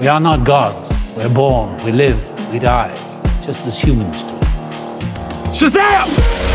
We are not gods. We're born, we live, we die, just as humans do. Shazam!